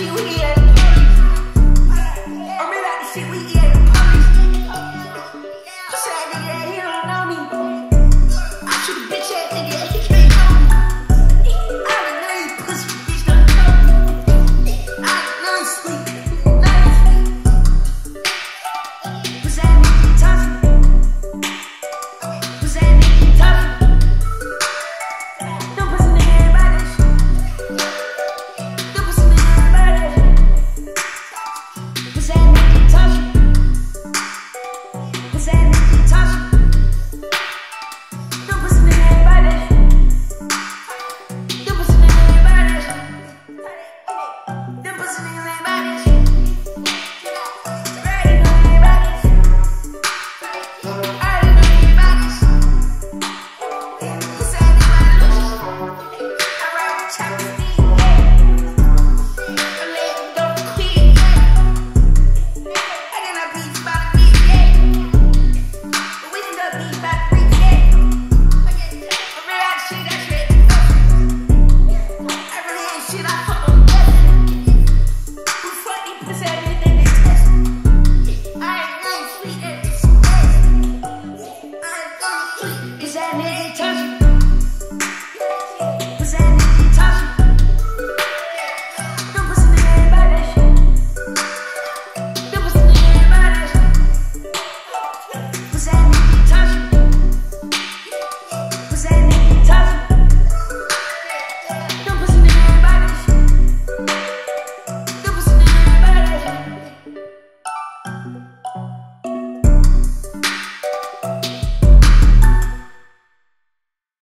you here.